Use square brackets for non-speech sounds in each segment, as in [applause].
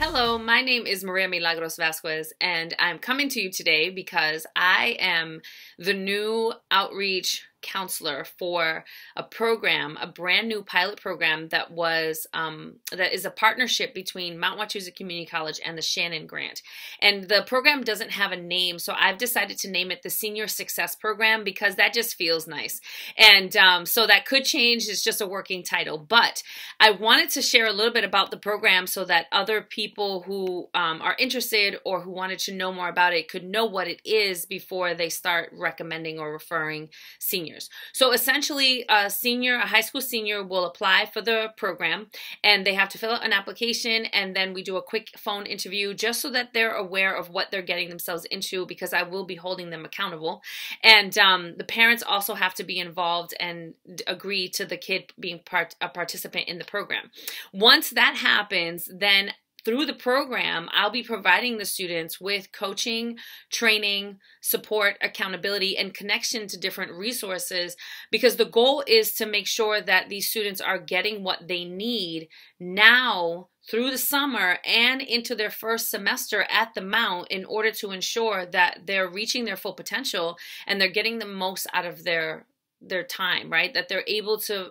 Hello, my name is Maria Milagros Vazquez, and I'm coming to you today because I am the new outreach counselor for a program, a brand new pilot program that was um, that is a partnership between Mount Wachusett Community College and the Shannon Grant. And the program doesn't have a name, so I've decided to name it the Senior Success Program because that just feels nice. And um, so that could change. It's just a working title, but I wanted to share a little bit about the program so that other people who um, are interested or who wanted to know more about it could know what it is before they start recommending or referring seniors seniors. So essentially, a senior, a high school senior, will apply for the program and they have to fill out an application and then we do a quick phone interview just so that they're aware of what they're getting themselves into because I will be holding them accountable. And um, the parents also have to be involved and agree to the kid being part a participant in the program. Once that happens, then through the program, I'll be providing the students with coaching, training, support, accountability, and connection to different resources because the goal is to make sure that these students are getting what they need now through the summer and into their first semester at the Mount in order to ensure that they're reaching their full potential and they're getting the most out of their their time, right? That they're able to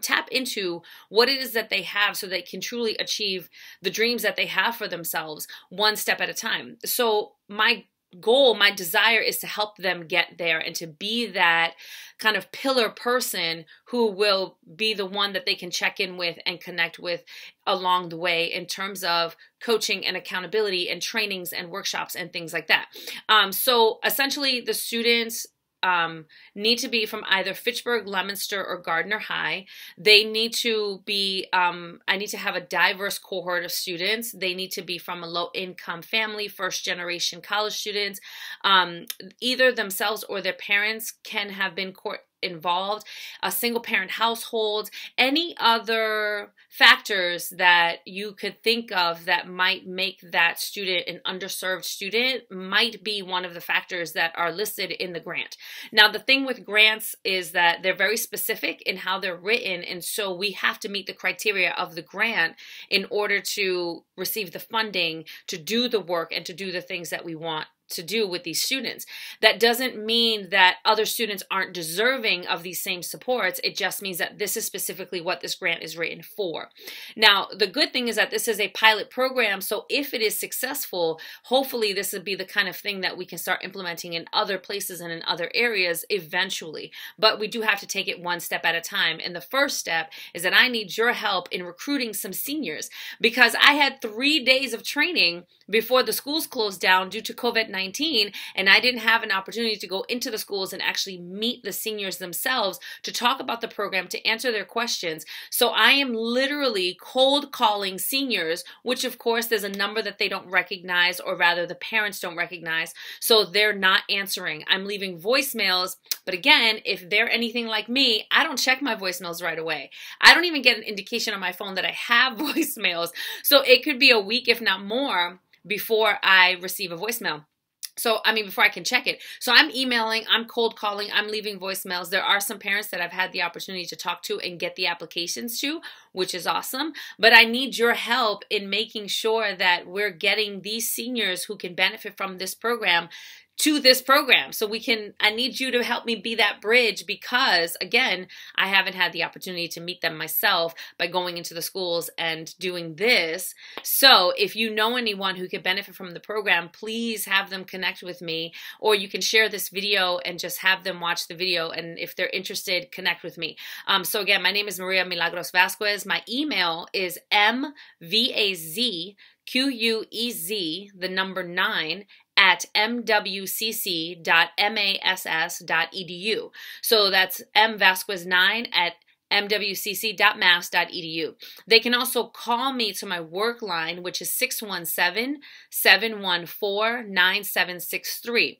tap into what it is that they have so they can truly achieve the dreams that they have for themselves one step at a time. So my goal, my desire is to help them get there and to be that kind of pillar person who will be the one that they can check in with and connect with along the way in terms of coaching and accountability and trainings and workshops and things like that. Um, so essentially, the students um, need to be from either Fitchburg, Leominster, or Gardner High. They need to be, um, I need to have a diverse cohort of students. They need to be from a low income family, first generation college students. Um, either themselves or their parents can have been court involved, a single parent household, any other factors that you could think of that might make that student an underserved student might be one of the factors that are listed in the grant. Now, the thing with grants is that they're very specific in how they're written, and so we have to meet the criteria of the grant in order to receive the funding to do the work and to do the things that we want to do with these students. That doesn't mean that other students aren't deserving of these same supports. It just means that this is specifically what this grant is written for. Now, the good thing is that this is a pilot program, so if it is successful, hopefully this would be the kind of thing that we can start implementing in other places and in other areas eventually. But we do have to take it one step at a time. And the first step is that I need your help in recruiting some seniors because I had three days of training before the schools closed down due to COVID 19 and I didn't have an opportunity to go into the schools and actually meet the seniors themselves to talk about the program, to answer their questions. So I am literally cold calling seniors, which of course there's a number that they don't recognize, or rather the parents don't recognize. So they're not answering. I'm leaving voicemails. But again, if they're anything like me, I don't check my voicemails right away. I don't even get an indication on my phone that I have [laughs] voicemails. So it could be a week, if not more, before I receive a voicemail. So, I mean, before I can check it. So, I'm emailing, I'm cold calling, I'm leaving voicemails. There are some parents that I've had the opportunity to talk to and get the applications to, which is awesome. But I need your help in making sure that we're getting these seniors who can benefit from this program to this program. So we can, I need you to help me be that bridge because, again, I haven't had the opportunity to meet them myself by going into the schools and doing this. So if you know anyone who could benefit from the program, please have them connect with me, or you can share this video and just have them watch the video. And if they're interested, connect with me. Um, so again, my name is Maria Milagros Vazquez. My email is mvaz Q-U-E-Z, the number nine, at mwcc.mass.edu. So that's mvazquez9 at mwcc.mass.edu. They can also call me to my work line, which is 617 714 9763.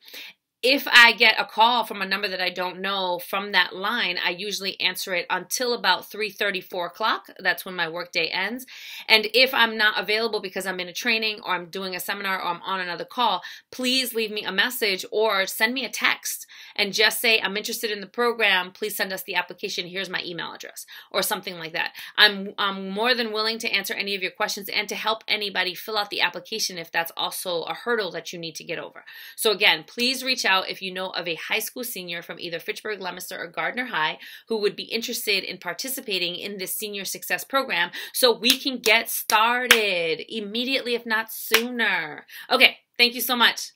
If I get a call from a number that I don't know from that line, I usually answer it until about 3 4 o'clock. That's when my workday ends. And if I'm not available because I'm in a training or I'm doing a seminar or I'm on another call, please leave me a message or send me a text and just say, I'm interested in the program. Please send us the application. Here's my email address or something like that. I'm, I'm more than willing to answer any of your questions and to help anybody fill out the application if that's also a hurdle that you need to get over. So again, please reach out if you know of a high school senior from either Fitchburg, Leominster, or Gardner High who would be interested in participating in this senior success program so we can get started immediately, if not sooner. Okay, thank you so much.